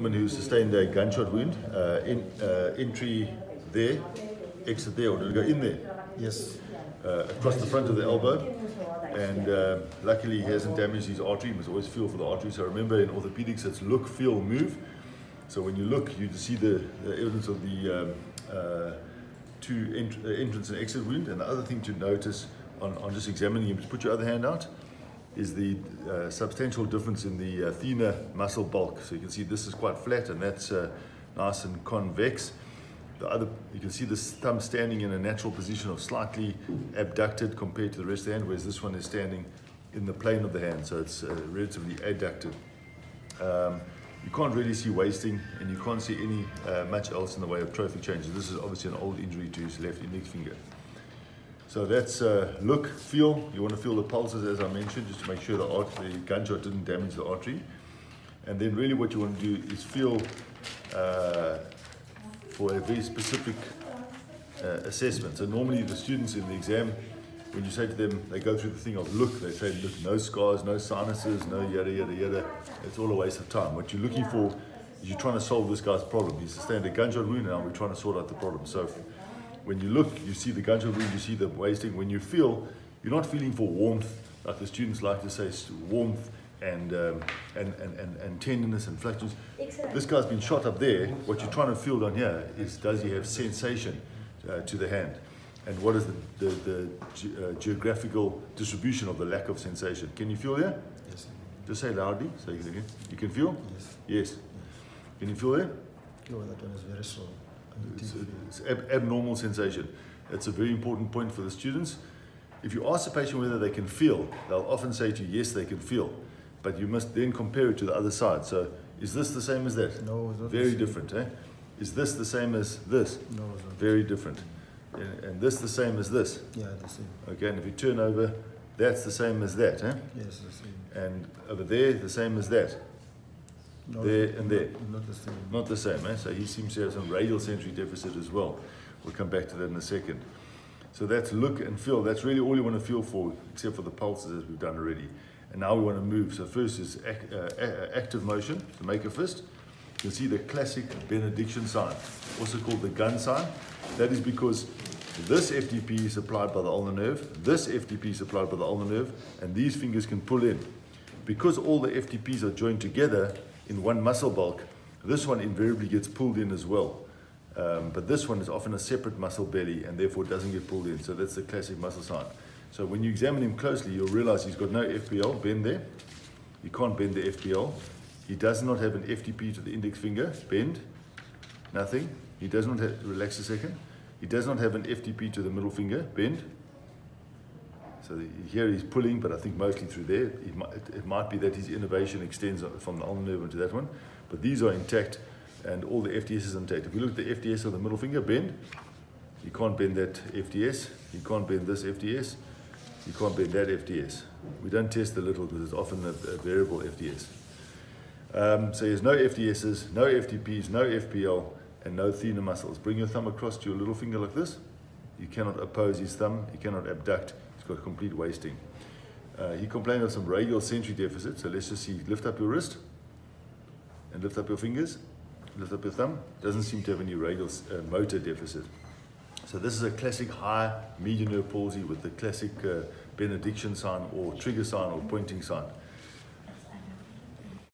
Someone who sustained a gunshot wound, uh, in, uh, entry there, exit there, or did it go in there? Yes. Uh, across the front of the elbow. And uh, luckily he hasn't damaged his artery. You must always feel for the artery. So remember in orthopedics it's look, feel, move. So when you look, you see the, the evidence of the um, uh, two uh, entrance and exit wound. And the other thing to notice on, on just examining him, just put your other hand out, is the uh, substantial difference in the uh, muscle bulk. So you can see this is quite flat and that's uh, nice and convex. The other, you can see this thumb standing in a natural position of slightly abducted compared to the rest of the hand, whereas this one is standing in the plane of the hand, so it's uh, relatively adducted. Um, you can't really see wasting and you can't see any uh, much else in the way of trophic changes. This is obviously an old injury to his left index finger. So that's uh, look, feel. You want to feel the pulses as I mentioned, just to make sure the, art, the gunshot didn't damage the artery. And then really what you want to do is feel uh, for a very specific uh, assessment. So normally the students in the exam, when you say to them, they go through the thing of look, they say, look, no scars, no sinuses, no yada, yada, yada. It's all a waste of time. What you're looking for is you're trying to solve this guy's problem. He's sustained a gunshot wound and we're trying to sort out the problem. So when you look, you see the gunshot wound, you see the wasting. When you feel, you're not feeling for warmth, like the students like to say, warmth and, um, and, and, and, and tenderness and fluctuations. This guy's been shot up there. What you're trying to feel down here is does he have sensation uh, to the hand? And what is the, the, the ge uh, geographical distribution of the lack of sensation? Can you feel there? Yes. Just say loudly. Say it again. You can feel? Yes. Yes. Can you feel there? No, that one is very slow. It's, it's ab abnormal sensation. It's a very important point for the students. If you ask the patient whether they can feel, they'll often say to you, yes, they can feel but you must then compare it to the other side. So is this the same as that? No, it's not Very different, eh? Is this the same as this? No, it's not. Very different. And, and this the same as this? Yeah, the same. Okay, and if you turn over, that's the same as that, eh? Yes, the same. And over there, the same as that? No, There and there. Not, the same. Not the same, eh? So he seems to have some radial sensory deficit as well. We'll come back to that in a second. So that's look and feel. That's really all you want to feel for, except for the pulses as we've done already. And now we want to move. So first is ac uh, active motion, to make a fist. You can see the classic benediction sign, also called the gun sign. That is because this FDP is applied by the ulnar nerve, this FDP is applied by the ulnar nerve, and these fingers can pull in. Because all the FDPs are joined together in one muscle bulk, this one invariably gets pulled in as well. Um, but this one is often a separate muscle belly and therefore doesn't get pulled in. So that's the classic muscle sign. So when you examine him closely, you'll realize he's got no FPL, bend there. You can't bend the FPL. He does not have an FDP to the index finger, bend, nothing. He does not have, relax a second. He does not have an FDP to the middle finger, bend. So here he's pulling, but I think mostly through there. It might, it, might be that his innervation extends from the ulnar nerve into that one, but these are intact and all the FDS is intact. If you look at the FDS of the middle finger, bend. You can't bend that FDS. You can't bend this FDS. You can't bend that FDS. We don't test the little because it's often a, a variable FDS. Um, so there's no FDSs, no FDPs, no FPL, and no thenar muscles. Bring your thumb across to your little finger like this. You cannot oppose his thumb. You cannot abduct. Complete wasting. Uh, he complained of some radial sensory deficit. So let's just see. Lift up your wrist and lift up your fingers. Lift up your thumb. Doesn't seem to have any radial uh, motor deficit. So this is a classic high median nerve palsy with the classic uh, benediction sign or trigger sign or pointing sign.